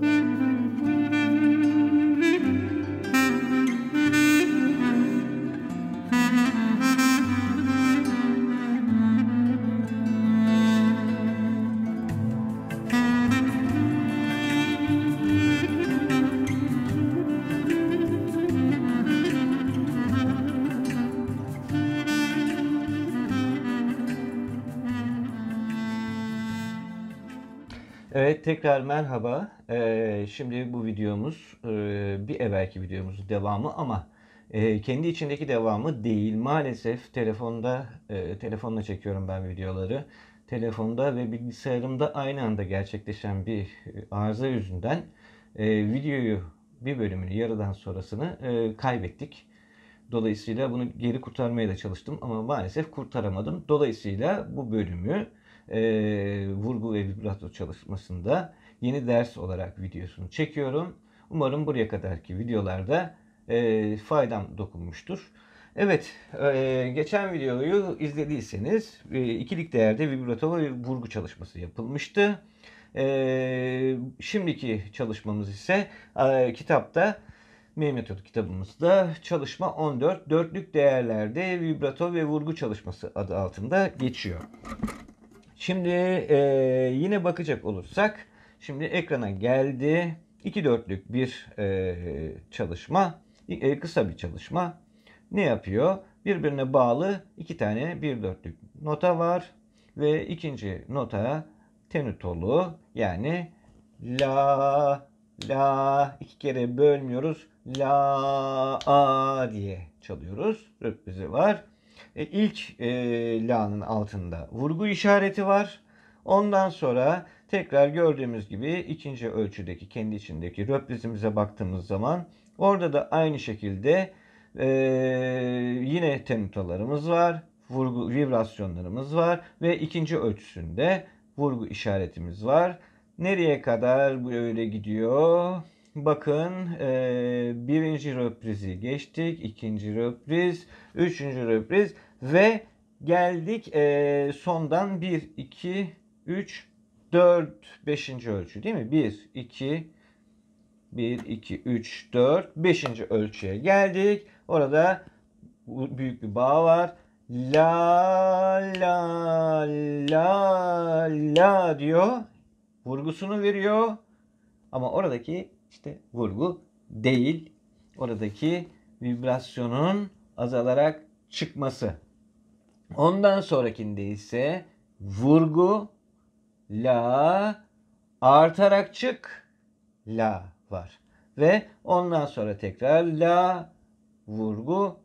Mm-hmm. Tekrar merhaba. Ee, şimdi bu videomuz e, bir evvelki videomuzun devamı ama e, kendi içindeki devamı değil. Maalesef telefonda e, telefonla çekiyorum ben videoları. Telefonda ve bilgisayarımda aynı anda gerçekleşen bir arıza yüzünden e, videoyu bir bölümünü yarıdan sonrasını e, kaybettik. Dolayısıyla bunu geri kurtarmaya da çalıştım ama maalesef kurtaramadım. Dolayısıyla bu bölümü e, vurgu ve vibrato çalışmasında yeni ders olarak videosunu çekiyorum. Umarım buraya kadarki videolarda e, faydam dokunmuştur. Evet, e, geçen videoyu izlediyseniz e, ikilik değerde vibrato ve vurgu çalışması yapılmıştı. E, şimdiki çalışmamız ise e, kitapta M metodu kitabımızda çalışma 14 dörtlük değerlerde vibrato ve vurgu çalışması adı altında geçiyor. Şimdi e, yine bakacak olursak şimdi ekrana geldi. 2 dörtlük bir e, çalışma. E, kısa bir çalışma. Ne yapıyor? Birbirine bağlı iki tane bir dörtlük nota var. Ve ikinci nota tenutolu yani la la iki kere bölmüyoruz. La a diye çalıyoruz. Röpbizi var. E, ilk e, la'nın altında vurgu işareti var. Ondan sonra tekrar gördüğümüz gibi ikinci ölçüdeki kendi içindeki röprizimize baktığımız zaman orada da aynı şekilde e, yine tenutalarımız var. Vurgu vibrasyonlarımız var ve ikinci ölçüsünde vurgu işaretimiz var. Nereye kadar bu öyle gidiyor? Bakın e, birinci röprizi geçtik, ikinci röpriz, üçüncü röpriz ve geldik e, sondan 1, 2, 3, 4, 5. ölçü değil mi? 1, 2, 1, 2, 3, 4, 5. ölçüye geldik. Orada büyük bir bağ var. La la la la diyor. Vurgusunu veriyor. Ama oradaki işte vurgu değil. Oradaki vibrasyonun azalarak çıkması. Ondan sonrakinde ise vurgu la artarak çık la var. Ve ondan sonra tekrar la vurgu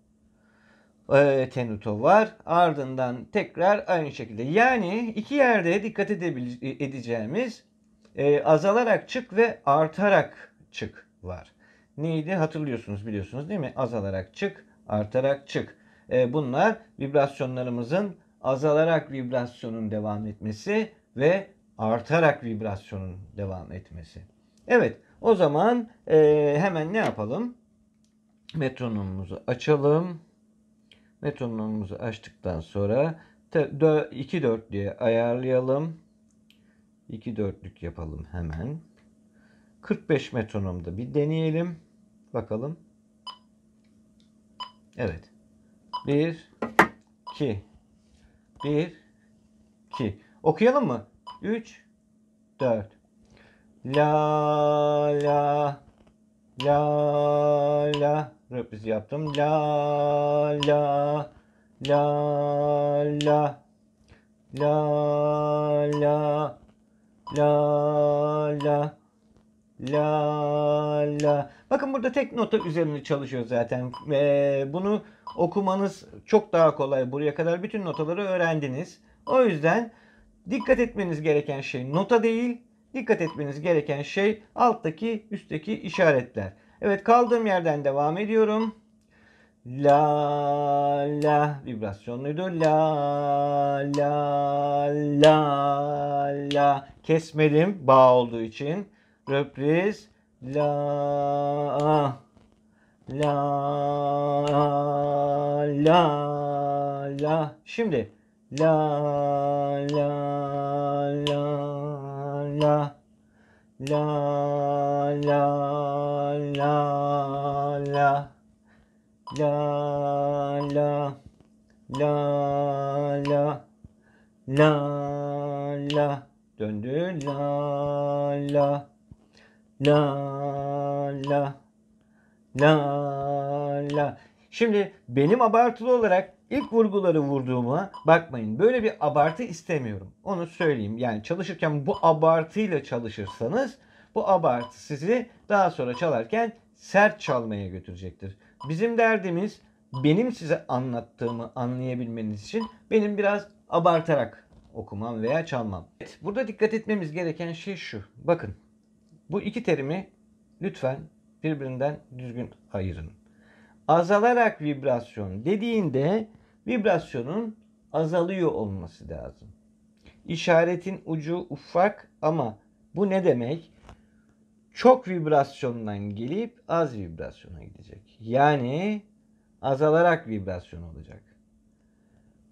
e, tenuto var. Ardından tekrar aynı şekilde. Yani iki yerde dikkat edeceğimiz e, azalarak çık ve artarak çık var. Neydi hatırlıyorsunuz biliyorsunuz değil mi? Azalarak çık, artarak çık. E, bunlar vibrasyonlarımızın azalarak vibrasyonun devam etmesi ve artarak vibrasyonun devam etmesi. Evet o zaman e, hemen ne yapalım? Metronomumuzu açalım. Metronomumuzu açtıktan sonra 2 dörtlüğe ayarlayalım. 2 dörtlük yapalım hemen. 45 metronomda bir deneyelim. Bakalım. Evet. 1 2 1 2 Okuyalım mı? 3 4 La la la la Röpiz yaptım. La la la la la la la la la la. Bakın burada tek nota üzerinde çalışıyor zaten. Ee, bunu okumanız çok daha kolay. Buraya kadar bütün notaları öğrendiniz. O yüzden dikkat etmeniz gereken şey nota değil. Dikkat etmeniz gereken şey alttaki üstteki işaretler. Evet kaldığım yerden devam ediyorum. La la vibrasyonluydu. La la la la kesmedim bağ olduğu için. Röpriz la la la la. Şimdi. La la la la. La la la la. La la la la. La la. Döndü. La la la la la la Şimdi benim abartılı olarak ilk vurguları vurduğuma bakmayın. Böyle bir abartı istemiyorum. Onu söyleyeyim. Yani çalışırken bu abartıyla çalışırsanız bu abartı sizi daha sonra çalarken sert çalmaya götürecektir. Bizim derdimiz benim size anlattığımı anlayabilmeniz için benim biraz abartarak okumam veya çalmam. Evet, burada dikkat etmemiz gereken şey şu. Bakın bu iki terimi lütfen birbirinden düzgün ayırın. Azalarak vibrasyon dediğinde vibrasyonun azalıyor olması lazım. İşaretin ucu ufak ama bu ne demek? Çok vibrasyondan gelip az vibrasyona gidecek. Yani azalarak vibrasyon olacak.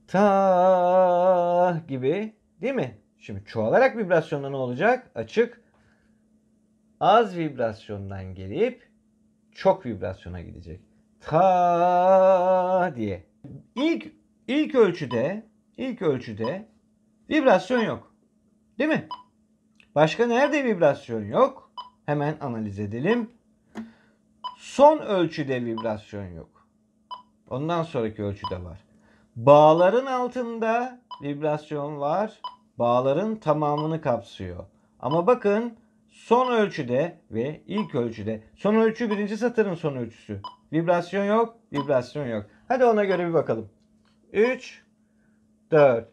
Ta gibi değil mi? Şimdi çoğalarak vibrasyonda ne olacak? Açık. Az vibrasyondan gelip çok vibrasyona gidecek. Ta diye. İlk ilk ölçüde ilk ölçüde vibrasyon yok. Değil mi? Başka nerede vibrasyon yok? Hemen analiz edelim. Son ölçüde vibrasyon yok. Ondan sonraki ölçüde var. Bağların altında vibrasyon var. Bağların tamamını kapsıyor. Ama bakın son ölçüde ve ilk ölçüde. Son ölçü birinci satırın son ölçüsü. Vibrasyon yok, vibrasyon yok. Hadi ona göre bir bakalım. 3 4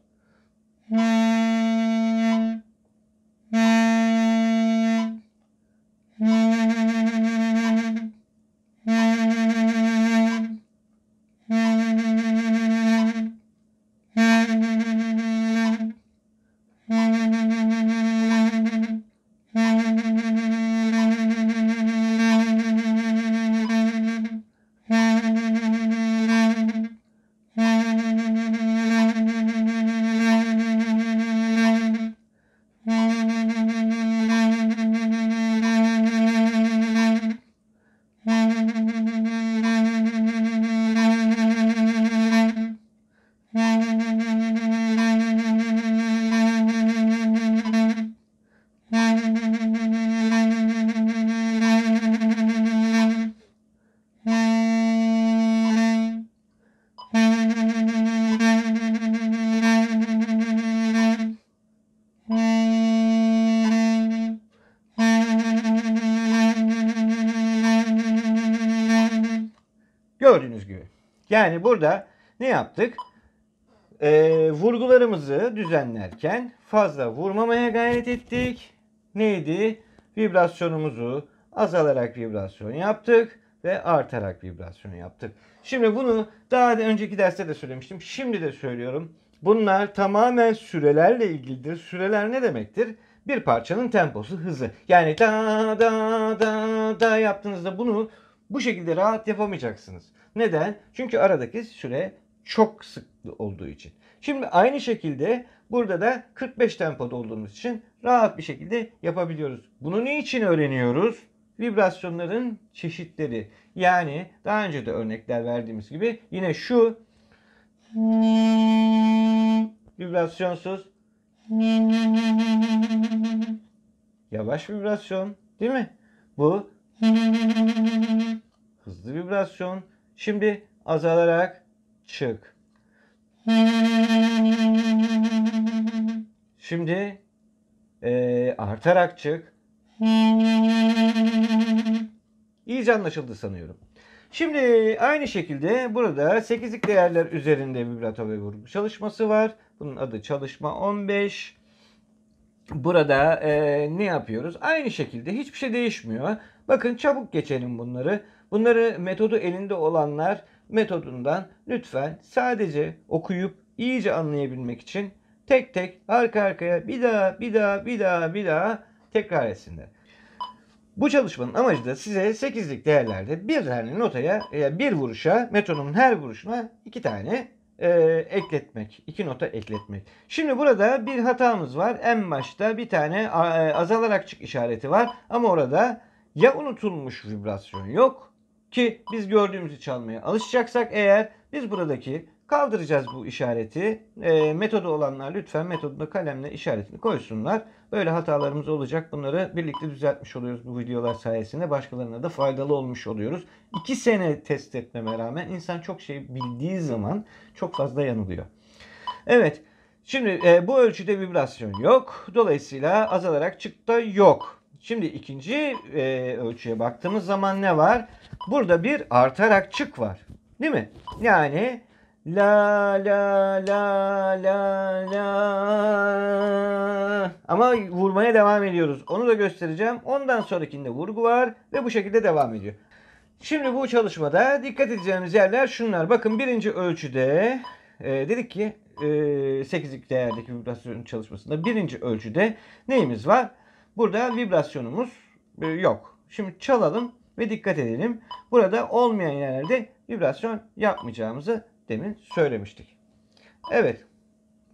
Yani burada ne yaptık? Ee, vurgularımızı düzenlerken fazla vurmamaya gayret ettik. Neydi? Vibrasyonumuzu azalarak vibrasyon yaptık ve artarak vibrasyon yaptık. Şimdi bunu daha da önceki derste de söylemiştim. Şimdi de söylüyorum. Bunlar tamamen sürelerle ilgilidir. Süreler ne demektir? Bir parçanın temposu, hızı. Yani da da da da yaptığınızda bunu bu şekilde rahat yapamayacaksınız. Neden? Çünkü aradaki süre çok sık olduğu için. Şimdi aynı şekilde burada da 45 tempoda olduğumuz için rahat bir şekilde yapabiliyoruz. Bunu ne için öğreniyoruz? Vibrasyonların çeşitleri. Yani daha önce de örnekler verdiğimiz gibi yine şu vibrasyonsuz yavaş vibrasyon değil mi? Bu hızlı vibrasyon. Şimdi azalarak çık. Şimdi e, artarak çık. İyice anlaşıldı sanıyorum. Şimdi aynı şekilde burada 8'lik değerler üzerinde vibrato ve vurgu çalışması var. Bunun adı çalışma 15. Burada e, ne yapıyoruz? Aynı şekilde hiçbir şey değişmiyor. Bakın çabuk geçelim bunları. Bunları metodu elinde olanlar metodundan lütfen sadece okuyup iyice anlayabilmek için tek tek arka arkaya bir daha bir daha bir daha bir daha tekrar etsinler. Bu çalışmanın amacı da size 8'lik değerlerde bir tane notaya, bir vuruşa, metronomun her vuruşuna iki tane e, ekletmek. iki nota ekletmek. Şimdi burada bir hatamız var. En başta bir tane e, azalarak çık işareti var. Ama orada ya unutulmuş vibrasyon yok ki biz gördüğümüzü çalmaya alışacaksak eğer biz buradaki kaldıracağız bu işareti. E, metodu olanlar lütfen metodunda kalemle işaretini koysunlar. Böyle hatalarımız olacak. Bunları birlikte düzeltmiş oluyoruz bu videolar sayesinde. Başkalarına da faydalı olmuş oluyoruz. İki sene test etmeme rağmen insan çok şey bildiği zaman çok fazla yanılıyor. Evet. Şimdi e, bu ölçüde vibrasyon yok. Dolayısıyla azalarak çıktı yok. Şimdi ikinci e, ölçüye baktığımız zaman ne var? Burada bir artarak çık var. Değil mi? Yani la la la la la ama vurmaya devam ediyoruz. Onu da göstereceğim. Ondan sonrakinde vurgu var ve bu şekilde devam ediyor. Şimdi bu çalışmada dikkat edeceğimiz yerler şunlar. Bakın birinci ölçüde e, dedik ki e, 8'lik değerdeki vibrasyon çalışmasında birinci ölçüde neyimiz var? Burada vibrasyonumuz e, yok. Şimdi çalalım ve dikkat edelim. Burada olmayan yerlerde vibrasyon yapmayacağımızı demin söylemiştik. Evet.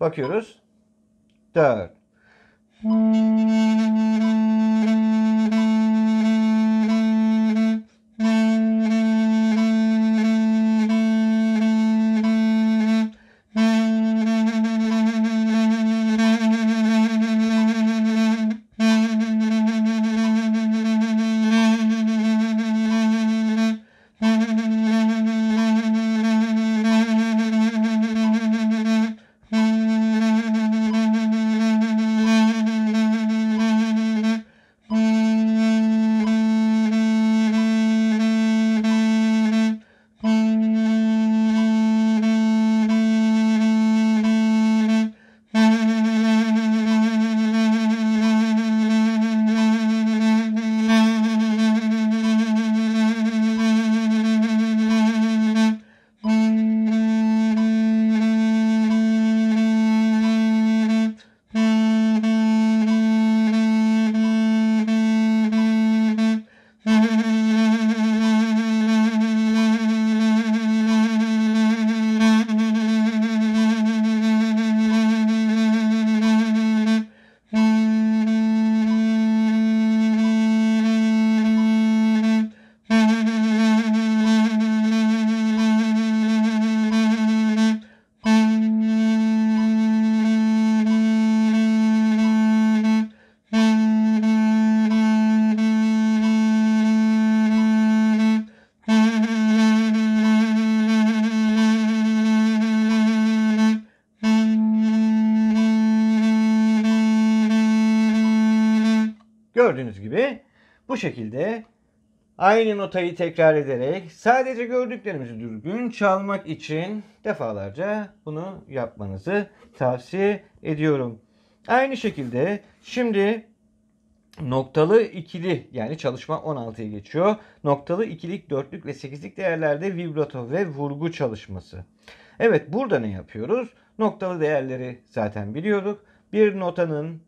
Bakıyoruz. 4. Gördüğünüz gibi bu şekilde aynı notayı tekrar ederek sadece gördüklerimizi düzgün çalmak için defalarca bunu yapmanızı tavsiye ediyorum. Aynı şekilde şimdi noktalı ikili yani çalışma 16'ya geçiyor. Noktalı ikilik, dörtlük ve sekizlik değerlerde vibrato ve vurgu çalışması. Evet burada ne yapıyoruz? Noktalı değerleri zaten biliyorduk. Bir notanın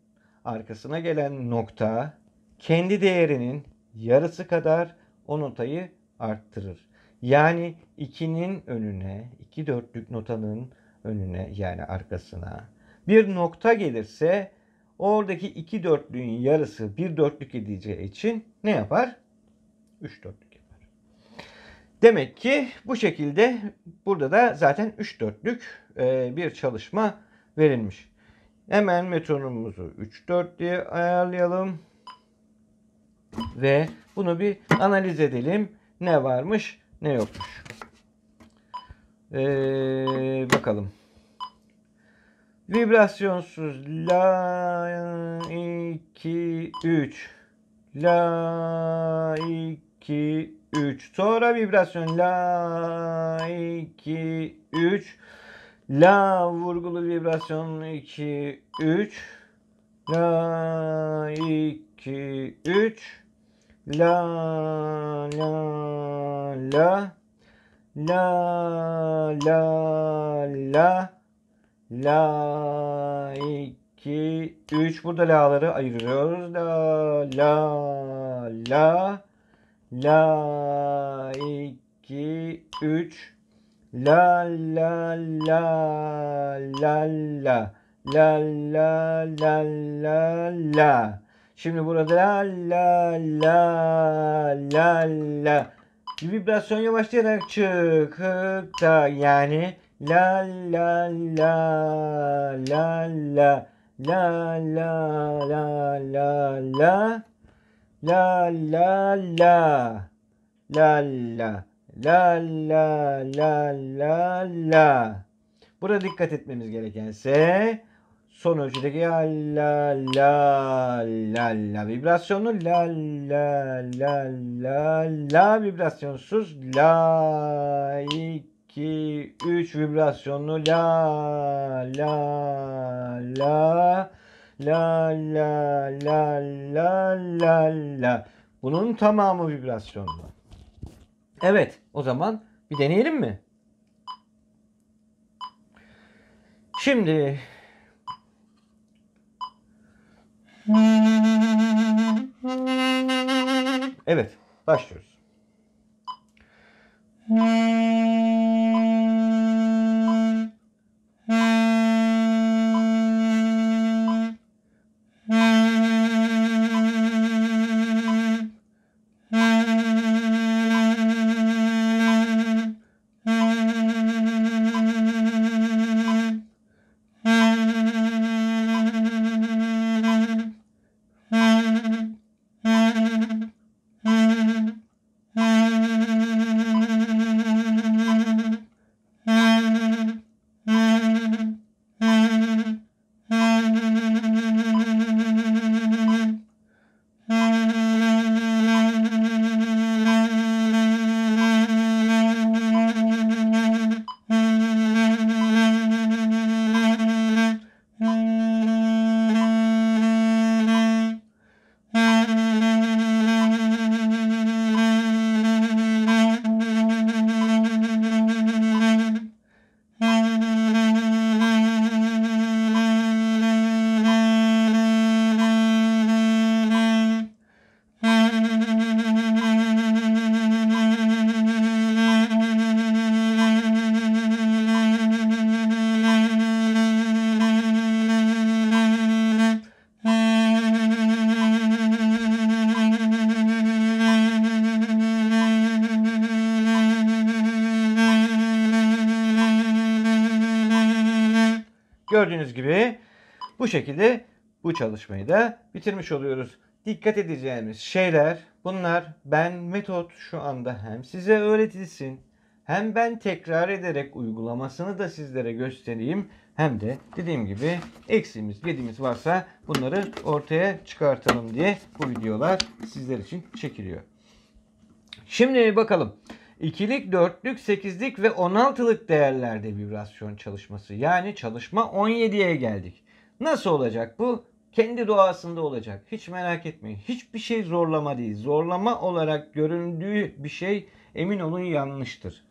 arkasına gelen nokta kendi değerinin yarısı kadar o notayı arttırır. Yani 2'nin önüne, 2 dörtlük notanın önüne yani arkasına bir nokta gelirse oradaki 2 dörtlüğün yarısı 1 dörtlük edeceği için ne yapar? 3 dörtlük yapar. Demek ki bu şekilde burada da zaten 3 dörtlük e, bir çalışma verilmiş. Hemen metronumuzu 3 dörtlüğe ayarlayalım. Ve bunu bir analiz edelim. Ne varmış ne yokmuş. Ee, bakalım. Vibrasyonsuz. La 2 3 la 2 3 sonra vibrasyon. La 2 3 la vurgulu vibrasyon. 2 3 la 2 3 La la la La la la La 2 3 burada la'ları ayırıyoruz. La la la La 2 3 La la la la la La la la la la Şimdi burada la la la la la. Vibrasyon yavaşlayarak çıkıkta yani la la la la la la la la la la la la la La la la la la la la. Burada dikkat etmemiz gerekense son ölçüdeki la la la la vibrasyonlu la la la la la vibrasyonsuz la 2 3 vibrasyonlu la la la la la la la la la bunun tamamı vibrasyonlu. Evet, o zaman bir deneyelim mi? Şimdi Evet, başlıyoruz. Gördüğünüz gibi bu şekilde bu çalışmayı da bitirmiş oluyoruz. Dikkat edeceğimiz şeyler bunlar. Ben metot şu anda hem size öğretilsin hem ben tekrar ederek uygulamasını da sizlere göstereyim. Hem de dediğim gibi eksiğimiz, yediğimiz varsa bunları ortaya çıkartalım diye bu videolar sizler için çekiliyor. Şimdi bakalım. İkilik, dörtlük, sekizlik ve on altılık değerlerde vibrasyon çalışması. Yani çalışma 17'ye geldik. Nasıl olacak bu? Kendi doğasında olacak. Hiç merak etmeyin. Hiçbir şey zorlama değil. Zorlama olarak göründüğü bir şey emin olun yanlıştır.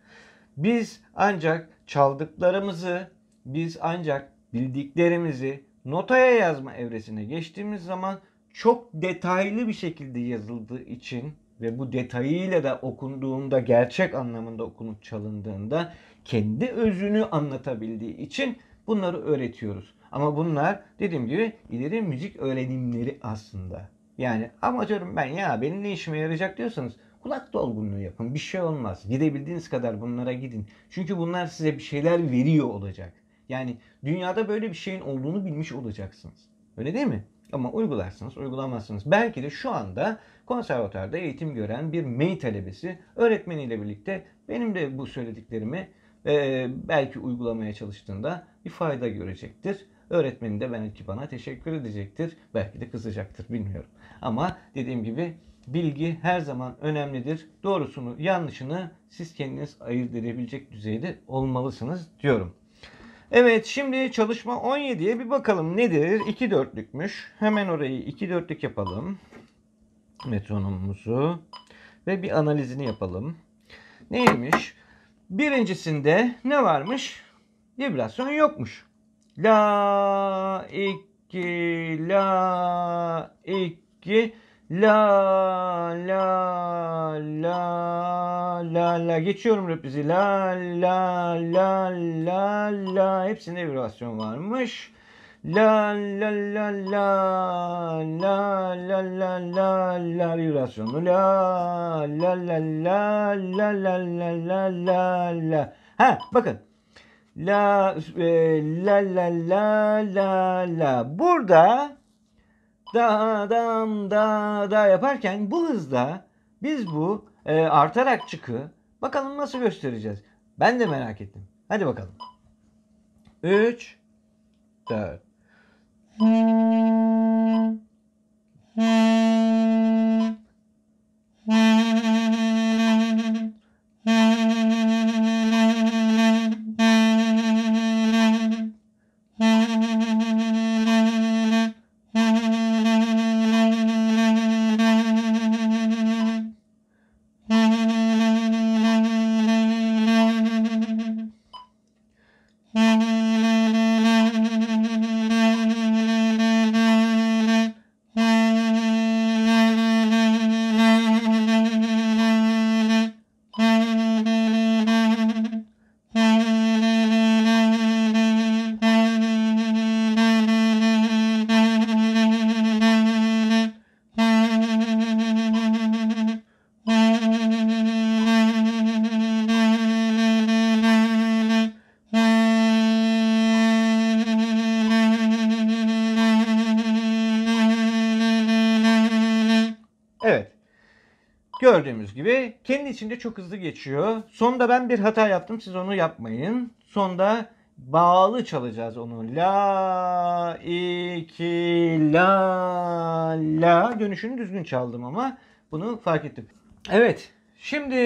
Biz ancak çaldıklarımızı, biz ancak bildiklerimizi notaya yazma evresine geçtiğimiz zaman çok detaylı bir şekilde yazıldığı için ve bu detayıyla da okunduğunda gerçek anlamında okunup çalındığında kendi özünü anlatabildiği için bunları öğretiyoruz. Ama bunlar dediğim gibi ileri müzik öğrenimleri aslında. Yani ama diyorum ben ya benim ne işime yarayacak diyorsanız kulak dolgunluğu yapın. Bir şey olmaz. Gidebildiğiniz kadar bunlara gidin. Çünkü bunlar size bir şeyler veriyor olacak. Yani dünyada böyle bir şeyin olduğunu bilmiş olacaksınız. Öyle değil mi? Ama uygularsınız, uygulamazsınız. Belki de şu anda konservatuarda eğitim gören bir MEY talebesi öğretmeniyle birlikte benim de bu söylediklerimi e, belki uygulamaya çalıştığında bir fayda görecektir. Öğretmeni de belki bana teşekkür edecektir. Belki de kızacaktır bilmiyorum. Ama dediğim gibi bilgi her zaman önemlidir. Doğrusunu, yanlışını siz kendiniz ayırt edebilecek düzeyde olmalısınız diyorum. Evet şimdi çalışma 17'ye bir bakalım nedir? 2 dörtlükmüş. Hemen orayı 2 dörtlük yapalım. Metronomumuzu. Ve bir analizini yapalım. Neymiş? Birincisinde ne varmış? Vibrasyon yokmuş. La 2 la 2 La la la la la geçiyorum replizi. La la la la la hepsinde vibrasyon varmış. La la la la la la la la la vibrasyonlu la la la la la la la la la la ha bakın la e, la la la la la burada da dam da da yaparken bu hızda biz bu e, artarak çıkı bakalım nasıl göstereceğiz. Ben de merak ettim. Hadi bakalım. 3 4 Evet. Gördüğümüz gibi kendi içinde çok hızlı geçiyor. Sonda ben bir hata yaptım. Siz onu yapmayın. Sonda bağlı çalacağız onu. La, iki, la, la. Dönüşünü düzgün çaldım ama bunu fark ettim. Evet. Şimdi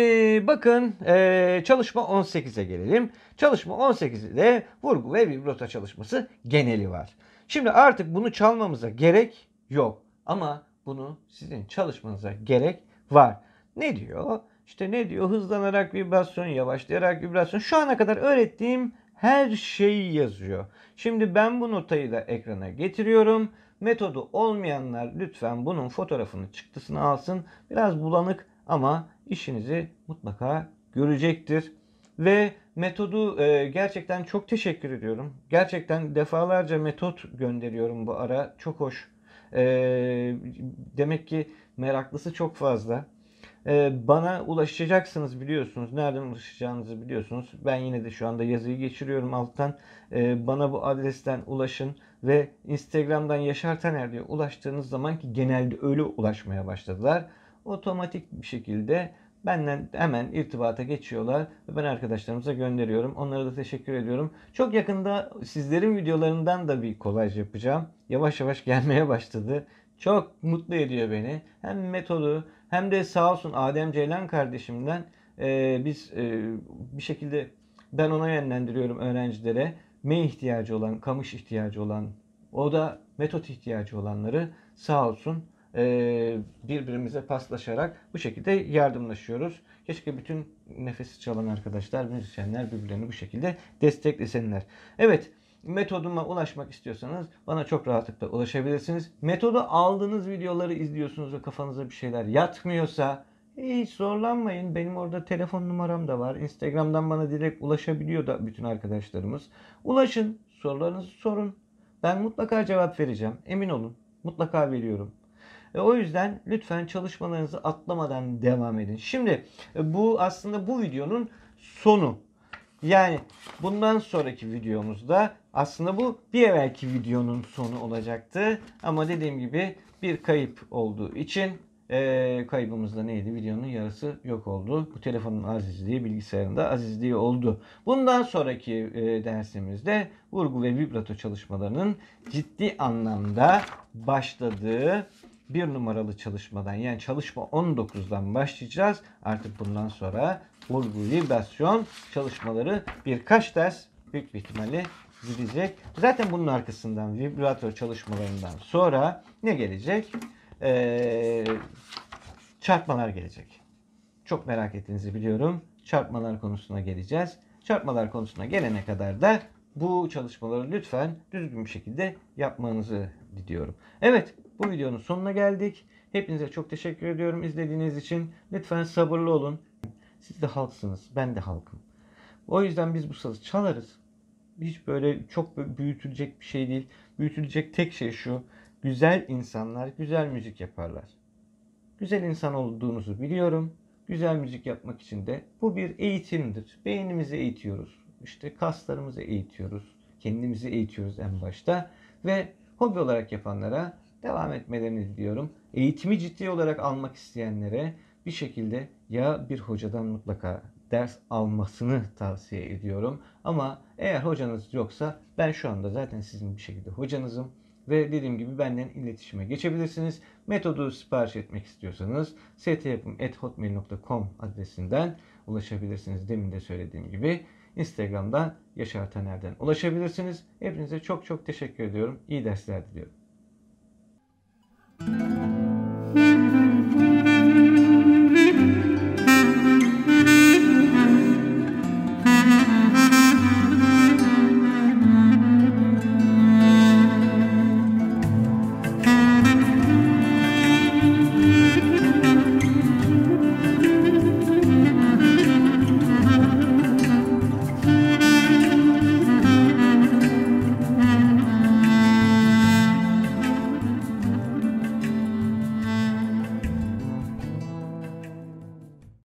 bakın eee, çalışma 18'e gelelim. Çalışma 18'de vurgu ve vibrato çalışması geneli var. Şimdi artık bunu çalmamıza gerek yok. Ama bunu sizin çalışmanıza gerek var. Ne diyor? İşte ne diyor? Hızlanarak vibrasyon, yavaşlayarak vibrasyon. Şu ana kadar öğrettiğim her şeyi yazıyor. Şimdi ben bu notayı da ekrana getiriyorum. Metodu olmayanlar lütfen bunun fotoğrafını çıktısını alsın. Biraz bulanık ama işinizi mutlaka görecektir. Ve metodu e, gerçekten çok teşekkür ediyorum. Gerçekten defalarca metot gönderiyorum bu ara. Çok hoş. E, demek ki meraklısı çok fazla. E, bana ulaşacaksınız biliyorsunuz. Nereden ulaşacağınızı biliyorsunuz. Ben yine de şu anda yazıyı geçiriyorum alttan. E, bana bu adresten ulaşın ve Instagram'dan Yaşar Taner diye ulaştığınız zaman ki genelde öyle ulaşmaya başladılar. Otomatik bir şekilde benden hemen irtibata geçiyorlar ve ben arkadaşlarımıza gönderiyorum. Onlara da teşekkür ediyorum. Çok yakında sizlerin videolarından da bir kolaj yapacağım. Yavaş yavaş gelmeye başladı. Çok mutlu ediyor beni. Hem metodu hem de sağ olsun Adem Ceylan kardeşimden e, biz e, bir şekilde ben ona yönlendiriyorum öğrencilere. Me ihtiyacı olan, kamış ihtiyacı olan, o da metot ihtiyacı olanları sağ olsun e, birbirimize paslaşarak bu şekilde yardımlaşıyoruz. Keşke bütün nefesi çalan arkadaşlar, müzisyenler birbirlerini bu şekilde desteklesinler. Evet, metoduma ulaşmak istiyorsanız bana çok rahatlıkla ulaşabilirsiniz. Metodu aldığınız videoları izliyorsunuz ve kafanıza bir şeyler yatmıyorsa hiç zorlanmayın. Benim orada telefon numaram da var. Instagram'dan bana direkt ulaşabiliyor da bütün arkadaşlarımız. Ulaşın, sorularınızı sorun. Ben mutlaka cevap vereceğim. Emin olun. Mutlaka veriyorum. E, o yüzden lütfen çalışmalarınızı atlamadan devam edin. Şimdi e, bu aslında bu videonun sonu. Yani bundan sonraki videomuzda aslında bu bir evvelki videonun sonu olacaktı. Ama dediğim gibi bir kayıp olduğu için e, kaybımız da neydi? Videonun yarısı yok oldu. Bu telefonun azizliği, bilgisayarında azizliği oldu. Bundan sonraki e, dersimizde vurgu ve vibrato çalışmalarının ciddi anlamda başladığı bir numaralı çalışmadan yani çalışma 19'dan başlayacağız. Artık bundan sonra vurgu, vibrasyon çalışmaları birkaç ders büyük bir ihtimalle gidecek. Zaten bunun arkasından vibrato çalışmalarından sonra ne gelecek? Ee, çarpmalar gelecek. Çok merak ettiğinizi biliyorum. Çarpmalar konusuna geleceğiz. Çarpmalar konusuna gelene kadar da bu çalışmaları lütfen düzgün bir şekilde yapmanızı diliyorum. Evet bu videonun sonuna geldik. Hepinize çok teşekkür ediyorum izlediğiniz için. Lütfen sabırlı olun. Siz de halksınız. Ben de halkım. O yüzden biz bu sazı çalarız. Hiç böyle çok büyütülecek bir şey değil. Büyütülecek tek şey şu. Güzel insanlar güzel müzik yaparlar. Güzel insan olduğunuzu biliyorum. Güzel müzik yapmak için de bu bir eğitimdir. Beynimizi eğitiyoruz. İşte kaslarımızı eğitiyoruz. Kendimizi eğitiyoruz en başta. Ve hobi olarak yapanlara devam etmelerini diliyorum. Eğitimi ciddi olarak almak isteyenlere bir şekilde ya bir hocadan mutlaka ders almasını tavsiye ediyorum. Ama eğer hocanız yoksa ben şu anda zaten sizin bir şekilde hocanızım. Ve dediğim gibi benden iletişime geçebilirsiniz. Metodu sipariş etmek istiyorsanız styapım.hotmail.com adresinden ulaşabilirsiniz. Demin de söylediğim gibi Instagram'dan Yaşar Taner'den ulaşabilirsiniz. Hepinize çok çok teşekkür ediyorum. İyi dersler diliyorum.